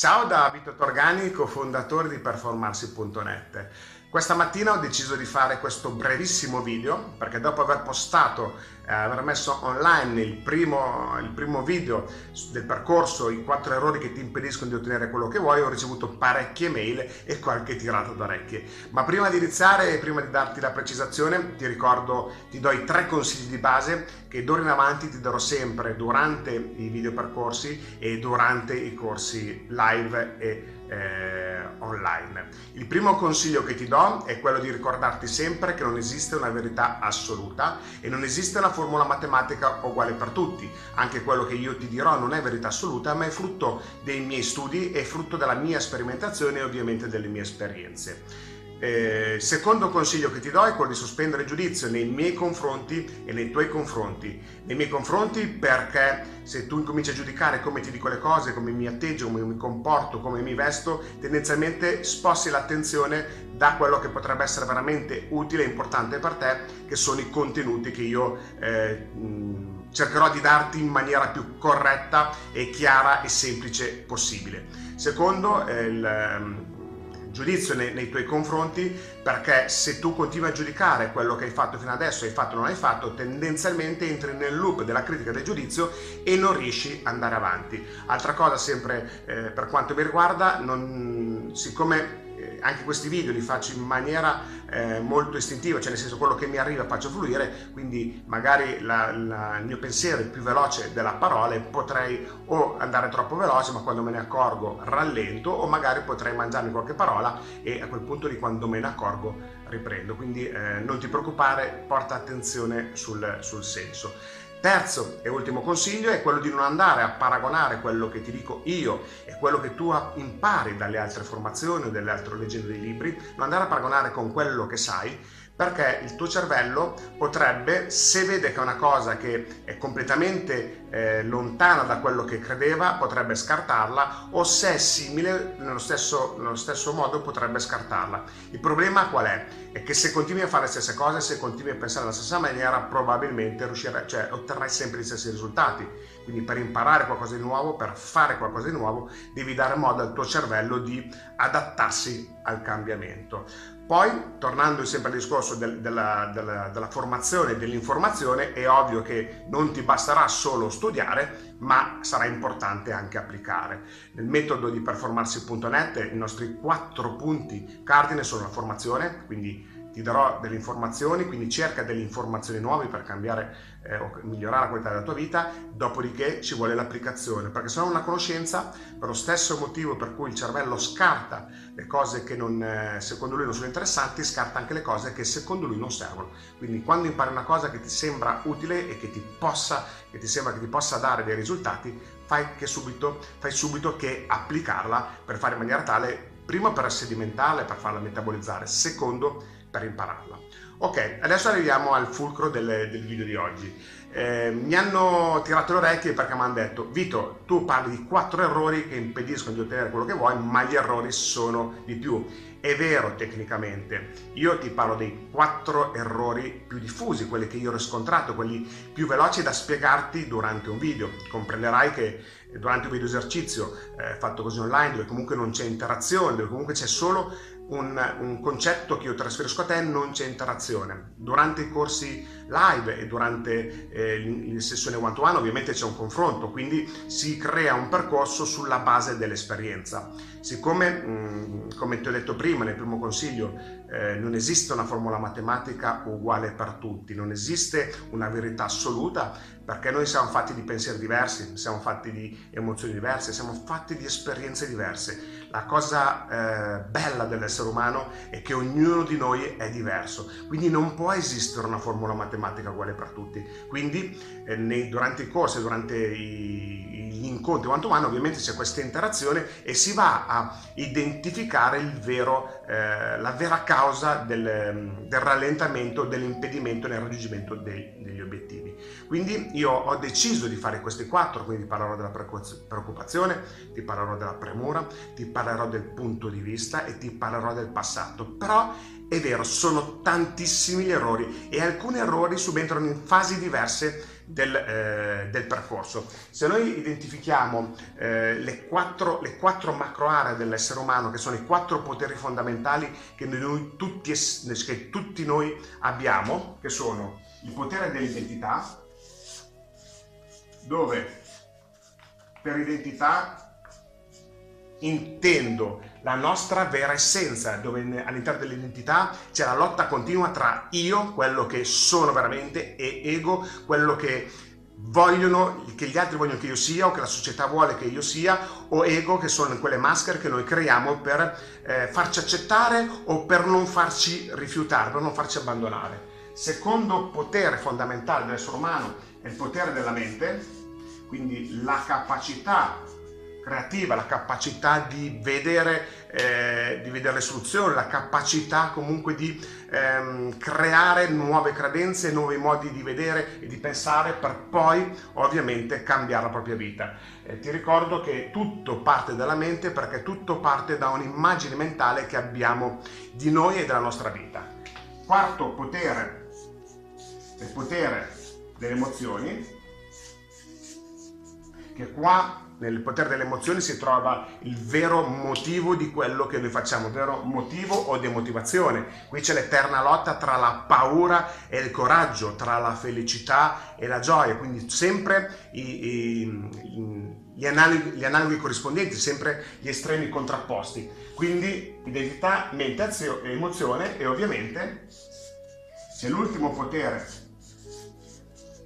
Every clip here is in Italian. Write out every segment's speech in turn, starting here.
Ciao da Vito Torgani, cofondatore di Performarsi.net. Questa mattina ho deciso di fare questo brevissimo video perché dopo aver postato, aver messo online il primo, il primo video del percorso, i quattro errori che ti impediscono di ottenere quello che vuoi, ho ricevuto parecchie mail e qualche tirata d'orecchie. Ma prima di iniziare e prima di darti la precisazione, ti ricordo, ti do i tre consigli di base che d'ora in avanti ti darò sempre durante i video percorsi e durante i corsi live e eh, online. Il primo consiglio che ti do è quello di ricordarti sempre che non esiste una verità assoluta e non esiste una formula matematica uguale per tutti. Anche quello che io ti dirò non è verità assoluta, ma è frutto dei miei studi e frutto della mia sperimentazione e ovviamente delle mie esperienze. Eh, secondo consiglio che ti do è quello di sospendere giudizio nei miei confronti e nei tuoi confronti. Nei miei confronti perché se tu incominci a giudicare come ti dico le cose, come mi atteggio, come mi comporto, come mi vesto, tendenzialmente sposti l'attenzione da quello che potrebbe essere veramente utile e importante per te, che sono i contenuti che io eh, cercherò di darti in maniera più corretta e chiara e semplice possibile. Secondo, eh, il giudizio nei, nei, tuoi confronti perché se tu continui a giudicare quello che hai fatto fino adesso, hai fatto o non hai fatto, tendenzialmente entri nel loop della critica del giudizio e non riesci ad andare avanti. Altra cosa sempre eh, per quanto mi riguarda, non, siccome anche questi video li faccio in maniera eh, molto istintiva, cioè nel senso quello che mi arriva faccio fluire, quindi magari la, la, il mio pensiero è più veloce della parola e potrei o andare troppo veloce, ma quando me ne accorgo rallento, o magari potrei mangiarmi qualche parola e a quel punto di quando me ne accorgo riprendo. Quindi eh, non ti preoccupare, porta attenzione sul, sul senso. Terzo e ultimo consiglio è quello di non andare a paragonare quello che ti dico io e quello che tu impari dalle altre formazioni o dalle altre leggende dei libri, non andare a paragonare con quello che sai perché il tuo cervello potrebbe, se vede che è una cosa che è completamente eh, lontana da quello che credeva, potrebbe scartarla o se è simile, nello stesso, nello stesso modo potrebbe scartarla. Il problema qual è? È che se continui a fare le stesse cose, se continui a pensare alla stessa maniera, probabilmente riuscirai, cioè, otterrai sempre gli stessi risultati. Quindi per imparare qualcosa di nuovo, per fare qualcosa di nuovo, devi dare modo al tuo cervello di adattarsi al cambiamento. Poi, tornando sempre al discorso del, della, della, della formazione e dell'informazione, è ovvio che non ti basterà solo studiare, ma sarà importante anche applicare. Nel metodo di performarsi.net i nostri quattro punti cardine sono la formazione, quindi ti darò delle informazioni, quindi cerca delle informazioni nuove per cambiare eh, o migliorare la qualità della tua vita, dopodiché ci vuole l'applicazione, perché se non una conoscenza, per lo stesso motivo per cui il cervello scarta le cose che non, eh, secondo lui non sono interessanti, scarta anche le cose che secondo lui non servono. Quindi quando impari una cosa che ti sembra utile e che ti possa, che ti sembra che ti possa dare dei risultati, fai, subito, fai subito che applicarla per fare in maniera tale, prima per sedimentarla e per farla metabolizzare, secondo per impararla. Ok, adesso arriviamo al fulcro del, del video di oggi. Eh, mi hanno tirato le orecchie perché mi hanno detto Vito, tu parli di quattro errori che impediscono di ottenere quello che vuoi, ma gli errori sono di più. È vero tecnicamente, io ti parlo dei quattro errori più diffusi, quelli che io ho riscontrato, quelli più veloci da spiegarti durante un video. Comprenderai che durante un video esercizio eh, fatto così online, dove comunque non c'è interazione, dove comunque c'è solo un, un, concetto che io trasferisco a te non c'è interazione. Durante i corsi live e durante eh, le sessioni one to one ovviamente c'è un confronto, quindi si crea un percorso sulla base dell'esperienza. Siccome, mh, mm, come ti ho detto prima nel primo consiglio, eh, non esiste una formula matematica uguale per tutti, non esiste una verità assoluta perché noi siamo fatti di pensieri diversi, siamo fatti di emozioni diverse, siamo fatti di esperienze diverse. La cosa eh, bella dell'essere umano è che ognuno di noi è diverso, quindi non può esistere una formula matematica uguale per tutti. Quindi eh, nei, durante i corsi, durante i, gli incontri one to one, ovviamente c'è questa interazione e si va a identificare vero, eh, la vera causa del, del rallentamento, dell'impedimento nel raggiungimento dei, degli obiettivi. Quindi io ho deciso di fare questi quattro, quindi parlerò della preoccupazione, ti parlerò della premura, ti parlerò del punto di vista e ti parlerò del passato. Però è vero, sono tantissimi gli errori e alcuni errori subentrano in fasi diverse del, eh, del percorso. Se noi identifichiamo eh, le, quattro, le quattro macro aree dell'essere umano, che sono i quattro poteri fondamentali che noi tutti, che tutti noi abbiamo, che sono il potere dell'identità, dove per identità intendo la nostra vera essenza, dove all'interno dell'identità c'è la lotta continua tra io, quello che sono veramente, e ego, quello che vogliono, che gli altri vogliono che io sia o che la società vuole che io sia, o ego che sono quelle maschere che noi creiamo per eh, farci accettare o per non farci rifiutare, per non farci abbandonare. Secondo potere fondamentale dell'essere umano è il potere della mente, quindi la capacità creativa, la capacità di vedere, eh, di vedere le soluzioni, la capacità comunque di ehm, creare nuove credenze, nuovi modi di vedere e di pensare per poi ovviamente cambiare la propria vita. Eh, ti ricordo che tutto parte dalla mente perché tutto parte da un'immagine mentale che abbiamo di noi e della nostra vita. Quarto potere, il potere delle emozioni, che qua nel potere delle emozioni si trova il vero motivo di quello che noi facciamo, vero motivo o demotivazione. Qui c'è l'eterna lotta tra la paura e il coraggio, tra la felicità e la gioia, quindi sempre i, i, gli, analoghi, gli analoghi corrispondenti, sempre gli estremi contrapposti. Quindi identità, mente, azione, emozione e ovviamente c'è l'ultimo potere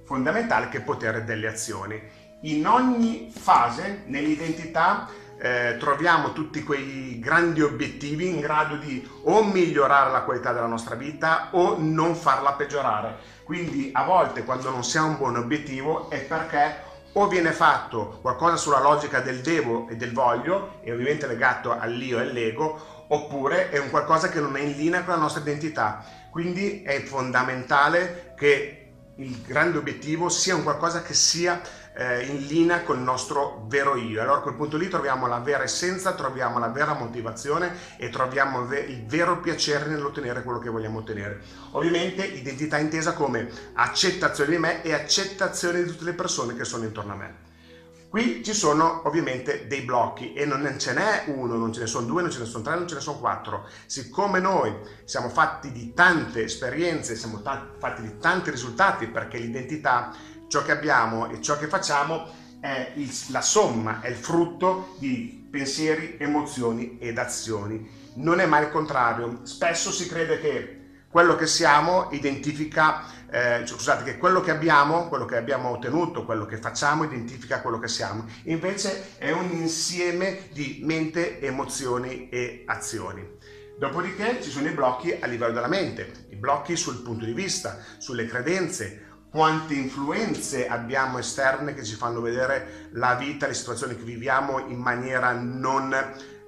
fondamentale che è il potere delle azioni in ogni fase nell'identità eh, troviamo tutti quei grandi obiettivi in grado di o migliorare la qualità della nostra vita o non farla peggiorare. Quindi a volte quando non si ha un buon obiettivo è perché o viene fatto qualcosa sulla logica del devo e del voglio, e ovviamente legato all'io e all'ego, oppure è un qualcosa che non è in linea con la nostra identità. Quindi è fondamentale che il grande obiettivo sia un qualcosa che sia eh, in linea con il nostro vero io. Allora a quel punto lì troviamo la vera essenza, troviamo la vera motivazione e troviamo il vero piacere nell'ottenere quello che vogliamo ottenere. Ovviamente identità intesa come accettazione di me e accettazione di tutte le persone che sono intorno a me. Qui ci sono ovviamente dei blocchi e non ce n'è uno, non ce ne sono due, non ce ne sono tre, non ce ne sono quattro. Siccome noi siamo fatti di tante esperienze, siamo fatti di tanti risultati perché l'identità ciò che abbiamo e ciò che facciamo è il, la somma, è il frutto di pensieri, emozioni ed azioni. Non è mai il contrario. Spesso si crede che quello che siamo identifica, eh, cioè, scusate, che quello che abbiamo, quello che abbiamo ottenuto, quello che facciamo identifica quello che siamo. Invece è un insieme di mente, emozioni e azioni. Dopodiché ci sono i blocchi a livello della mente, i blocchi sul punto di vista, sulle credenze, quante influenze abbiamo esterne che ci fanno vedere la vita, le situazioni che viviamo in maniera non,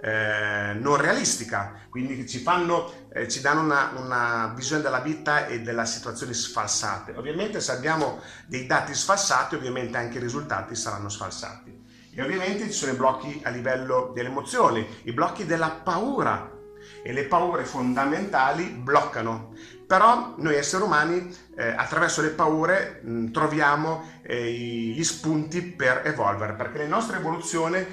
eh, non realistica, quindi ci, fanno, eh, ci danno una, una, visione della vita e delle situazioni sfalsate. Ovviamente se abbiamo dei dati sfalsati, ovviamente anche i risultati saranno sfalsati. E ovviamente ci sono i blocchi a livello delle emozioni, i blocchi della paura, e le paure fondamentali bloccano. Però noi esseri umani eh, attraverso le paure mh, troviamo eh, gli spunti per evolvere, perché le nostre evoluzioni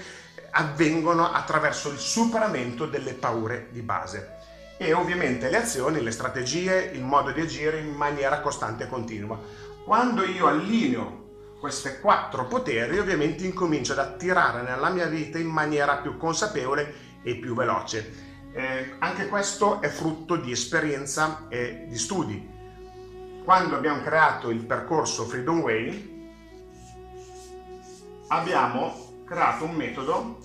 avvengono attraverso il superamento delle paure di base e ovviamente le azioni, le strategie, il modo di agire in maniera costante e continua. Quando io allineo questi quattro poteri, ovviamente incomincio ad attirare nella mia vita in maniera più consapevole e più veloce. Eh, anche questo è frutto di esperienza e di studi. Quando abbiamo creato il percorso Freedom Way, abbiamo creato un metodo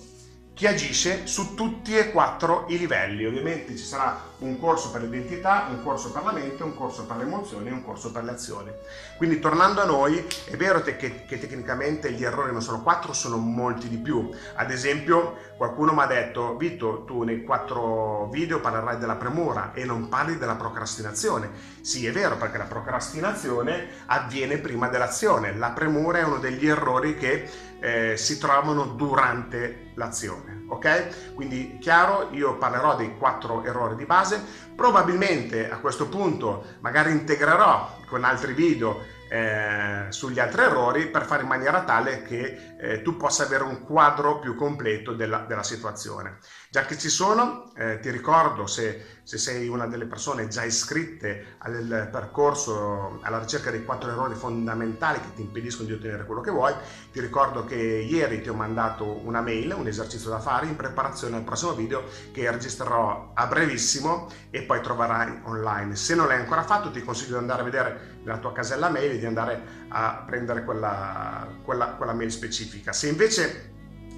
che agisce su tutti e quattro i livelli. Ovviamente ci sarà un corso per l'identità, un corso per la mente, un corso per le emozioni e un corso per le azioni. Quindi tornando a noi, è vero che, che, tecnicamente gli errori non sono quattro, sono molti di più. Ad esempio, qualcuno mi ha detto, Vito, tu nei quattro video parlerai della premura e non parli della procrastinazione. Sì, è vero, perché la procrastinazione avviene prima dell'azione. La premura è uno degli errori che eh, si trovano durante l'azione. Ok? Quindi chiaro, io parlerò dei quattro errori di base. Probabilmente a questo punto magari integrerò con altri video eh, sugli altri errori per fare in maniera tale che eh, tu possa avere un quadro più completo della, della situazione. Già che ci sono, eh, ti ricordo se, se, sei una delle persone già iscritte al percorso alla ricerca dei quattro errori fondamentali che ti impediscono di ottenere quello che vuoi, ti ricordo che ieri ti ho mandato una mail, un esercizio da fare in preparazione al prossimo video che registrerò a brevissimo e poi troverai online. Se non l'hai ancora fatto ti consiglio di andare a vedere nella tua casella mail e di andare a prendere quella, quella, quella mail specifica. Se invece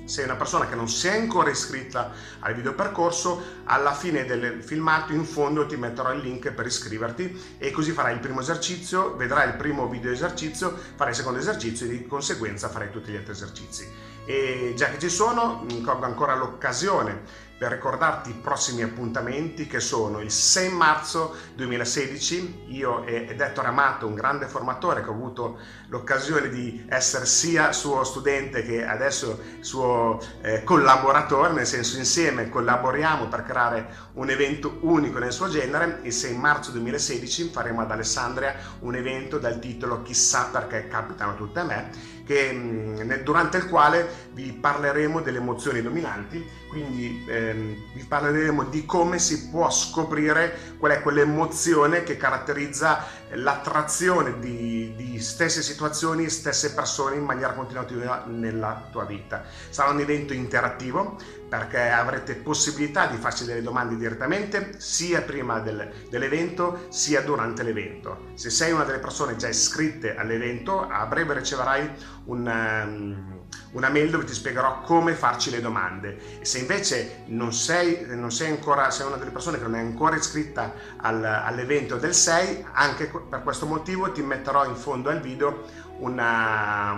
sei una persona che non si è ancora iscritta al video percorso, alla fine del filmato in fondo ti metterò il link per iscriverti e così farai il primo esercizio, vedrai il primo video esercizio, farai il secondo esercizio e di conseguenza farai tutti gli altri esercizi. E già che ci sono, colgo ancora l'occasione per ricordarti i prossimi appuntamenti che sono il 6 marzo 2016, io ed Ettore Amato, un grande formatore che ho avuto l'occasione di essere sia suo studente che adesso suo eh, collaboratore, nel senso insieme collaboriamo per creare un evento unico nel suo genere, il 6 marzo 2016 faremo ad Alessandria un evento dal titolo Chissà perché capitano tutte a me, che, mh, durante il quale vi parleremo delle emozioni dominanti, quindi eh, ehm, vi parleremo di come si può scoprire qual è quell'emozione che caratterizza l'attrazione di, di stesse situazioni, stesse persone in maniera continuativa nella tua vita. Sarà un evento interattivo perché avrete possibilità di farci delle domande direttamente sia prima del, dell'evento sia durante l'evento. Se sei una delle persone già iscritte all'evento, a breve riceverai un... Um, una mail dove ti spiegherò come farci le domande. E se invece non sei, non sei ancora, sei una delle persone che non è ancora iscritta al, all'evento del 6, anche per questo motivo ti metterò in fondo al video una,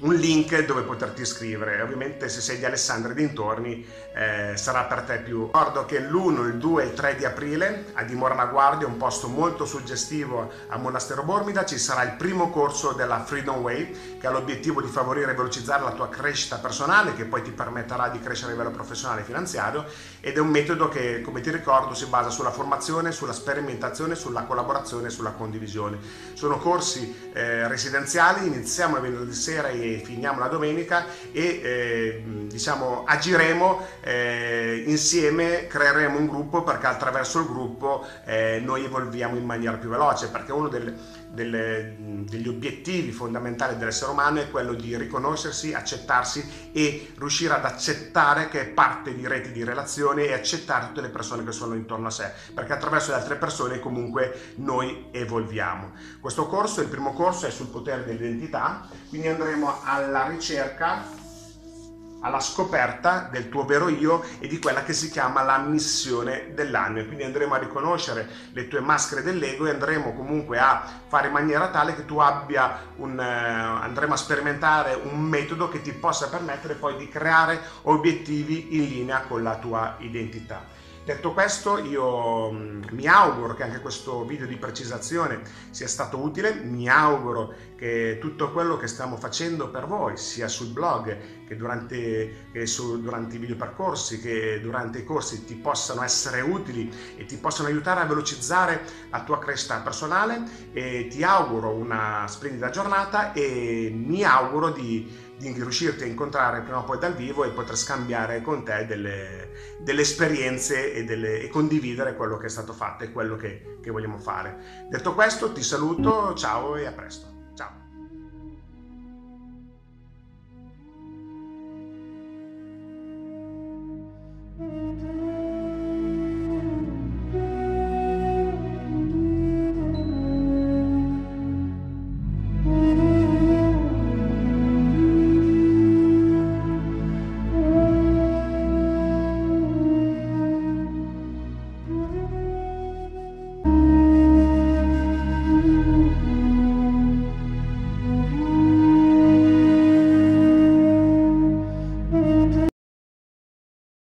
un link dove poterti iscrivere. Ovviamente se sei di Alessandria e dintorni eh, sarà per te più. Ricordo che l'1, il 2 e il 3 di aprile a Dimorana Guardia, un posto molto suggestivo a Monastero Bormida, ci sarà il primo corso della Freedom Way che ha l'obiettivo di favorire e velocizzare la tua crescita personale che poi ti permetterà di crescere a livello professionale e finanziario ed è un metodo che come ti ricordo si basa sulla formazione, sulla sperimentazione, sulla collaborazione e sulla condivisione. Sono corsi eh, residenziali, iniziamo il venerdì sera e finiamo la domenica e eh, diciamo agiremo eh, insieme, creeremo un gruppo perché attraverso il gruppo eh, noi evolviamo in maniera più veloce perché uno del, delle, degli obiettivi fondamentali dell'essere umano è quello di riconoscersi, accettarsi e riuscire ad accettare che è parte di reti di relazione e accettare tutte le persone che sono intorno a sé, perché attraverso le altre persone comunque noi evolviamo. Questo corso, il primo corso è sul potere dell'identità, quindi andremo alla ricerca alla scoperta del tuo vero io e di quella che si chiama la missione dell'anno. E quindi andremo a riconoscere le tue maschere dell'ego e andremo comunque a fare in maniera tale che tu abbia un, eh, andremo a sperimentare un metodo che ti possa permettere poi di creare obiettivi in linea con la tua identità. Detto questo, io mm, mi auguro che anche questo video di precisazione sia stato utile, mi auguro che tutto quello che stiamo facendo per voi, sia sul blog che durante, che su, durante i video percorsi, che durante i corsi, ti possano essere utili e ti possano aiutare a velocizzare la tua crescita personale. E ti auguro una splendida giornata e mi auguro di di riuscirti a incontrare prima o poi dal vivo e poter scambiare con te delle, delle esperienze e, delle, e, condividere quello che è stato fatto e quello che, che vogliamo fare. Detto questo ti saluto, ciao e a presto.